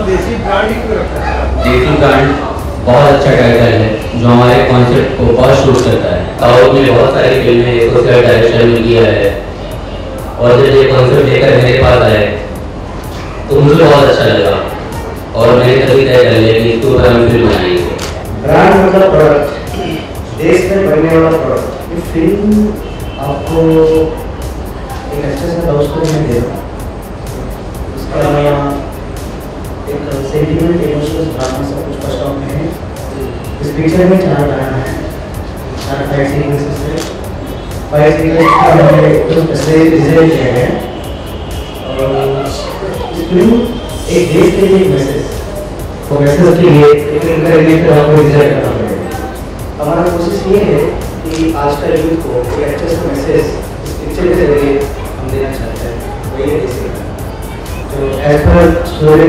देसी ब्रांड बहुत अच्छा टाइटल है जो हमारे कॉन्सेप्ट को बहुत शूट करता है। साउथ में बहुत सारी फ़िल्में इसको सर डायरेक्शन में किया है। और जब ये कॉन्सेप्ट लेकर मेरे पास आए तो मुझे बहुत अच्छा लगा। और मैंने कभी तय कर लिया कि इसके हम फ़िल्म बनाएँगे। ब्रांड मतलब प्रोडक्ट देश में बनने वाला प्रोडक्ट ये फ़िल्म आपको एक अच्छे से स्टोरी में दे उसका मैं एक सेंटिमेंट इमोशनल ड्रामा सब कुछ फ़र्स्ट ऑफ़ में है। इस पिक्चर में चार गाना है। चार फाइट सीक्वेंसेस है फाइट सीक्वेंस का हमने कुछ ऐसे डिज़ाइन किया है। और इस फ़िल्म एक देश के लिए एक मैसेज तो मैसेज के लिए एक इनका रिलेटेड आपको डिज़ाइन करना पड़ेगा हमारा कोशिश ये है कि आज का यूथ को एक अच्छे से मैसेज इस पिक्चर के ज़रिए हम देना चाहते हैं। वही है इसका तो एज पर स्टोरी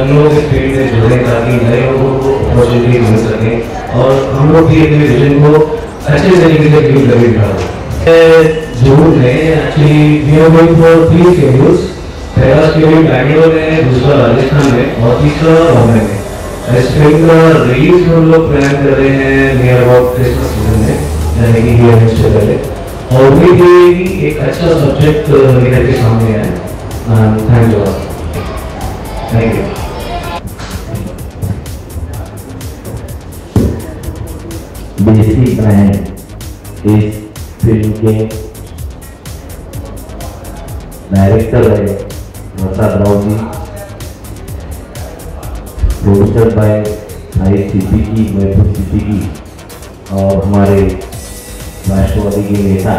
कि लोग इस फ़ील्ड में जुड़े ताकि नए लोगों को अपॉर्चुनिटी मिल सके और हम लोग भी अपने विजन को अच्छे तरीके से फील करें ज़रूर है। Actually we are going for three schedules पहला शेड्यूल बैंगलोर में दूसरा राजस्थान में और तीसरा बॉम्बे में। इस फ़िल्म का रिलीज़ हम लोग प्लान कर रहे हैं नियर अबाउट क्रिसमस सीज़न में, यानी कि ये नेक्स्ट पहले। और ये है कि एक अच्छा सब्जेक्ट निकल के सामने आए thank you thank you desi brand इस फ़िल्म के। डायरेक्टर है प्रसाद राव जी। प्रोड्यूसर बाय साहिब सिद्दीकी महबूब सिद्दीकी और हमारे राष्ट्रवादी के नेता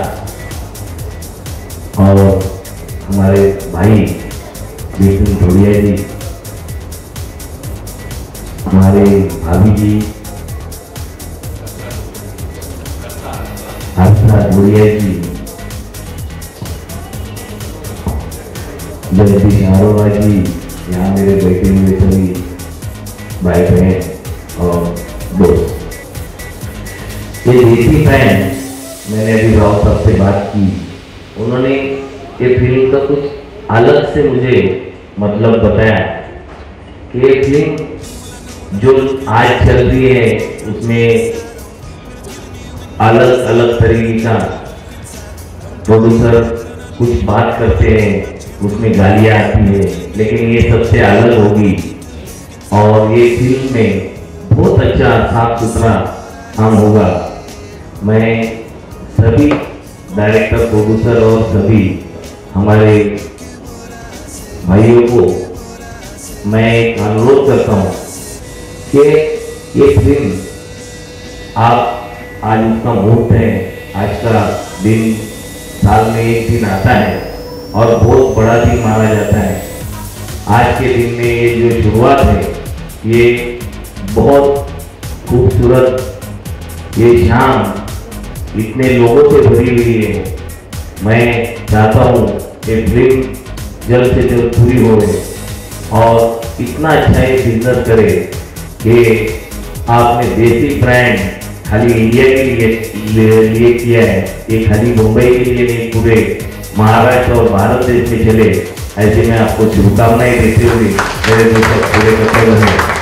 और हमारे भाई विपिन ढोलिया जी, हमारे भाभी जी हर्षा ढोलिया जी। जगदीश अरोड़ा जी, यहाँ मेरे बैठे हुए सभी भाई बहन और दोस्त। ये देसी फ़ैन मैंने अभी राव साहब से बात की। उन्होंने ये फ़िल्म का कुछ अलग से मुझे मतलब बताया कि ये फ़िल्म जो आज चल रही है, उसमें अलग अलग तरीके का प्रोड्यूसर कुछ बात करते हैं, उसमें गालियाँ आती है, लेकिन ये सबसे अलग होगी। और ये फ़िल्म में बहुत अच्छा साफ़ सुथरा काम होगा। मैं सभी डायरेक्टर प्रोड्यूसर और सभी हमारे भाइयों को मैं अनुरोध करता हूँ कि ये फ़िल्म आप आज उसका मुहूर्त है, आज का दिन साल में एक दिन आता है और बहुत बड़ा दिन माना जाता है। आज के दिन में ये जो शुरुआत है, ये बहुत खूबसूरत, ये शाम इतने लोगों से भरी हुई है। मैं चाहता हूँ कि फ़िल्म जल्द से जल्द पूरी हो और इतना अच्छा ये बिज़नेस करे कि आपने देसी ब्रांड खाली इंडिया के लिए लिए, किया है। ये खाली मुंबई के लिए नहीं पूरे महाराष्ट्र और भारत देश में चले। ऐसे में आपको शुभकामनाएँ देते हुए मेरे दोस्तों पूरे करते रहे